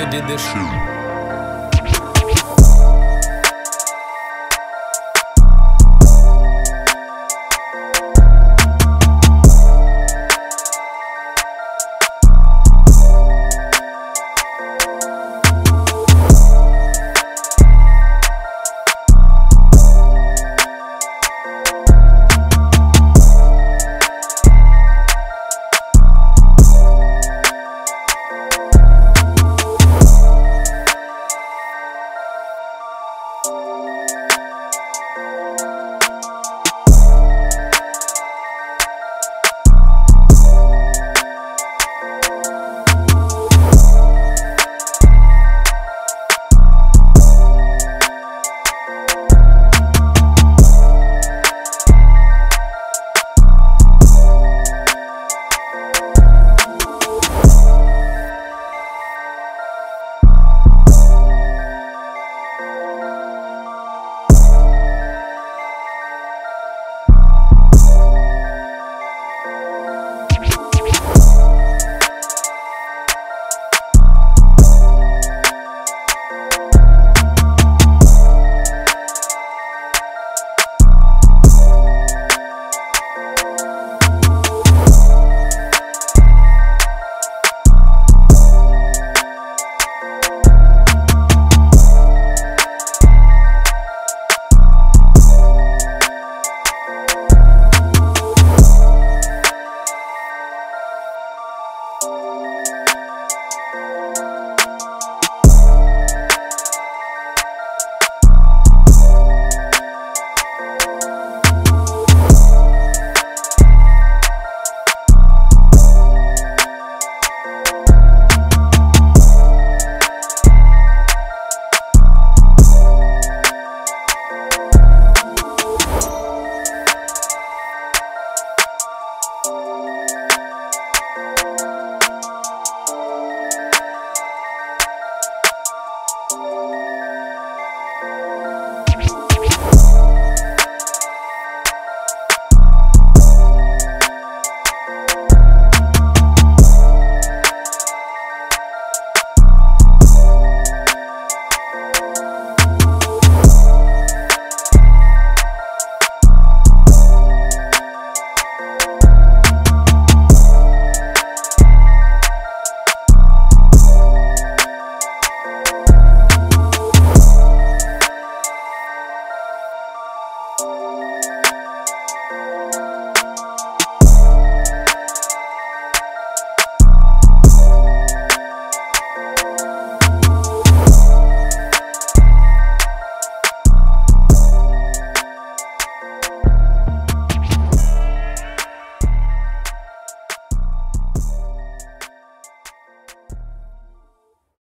nigga did this shoot.